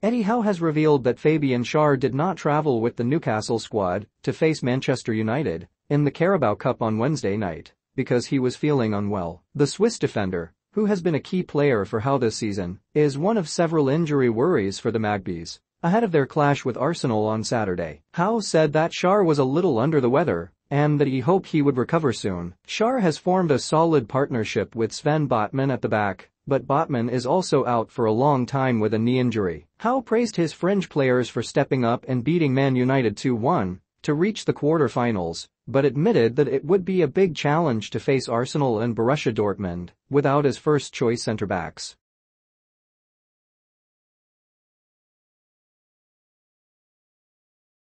Eddie Howe has revealed that Fabian Schär did not travel with the Newcastle squad to face Manchester United in the Carabao Cup on Wednesday night because he was feeling unwell. The Swiss defender, who has been a key player for Howe this season, is one of several injury worries for the Magpies. Ahead of their clash with Arsenal on Saturday, Howe said that Schär was a little under the weather and that he hoped he would recover soon. Schär has formed a solid partnership with Sven Botman at the back, but Botman is also out for a long time with a knee injury. Howe praised his fringe players for stepping up and beating Man United 2-1 to reach the quarter-finals, but admitted that it would be a big challenge to face Arsenal and Borussia Dortmund without his first-choice centre-backs.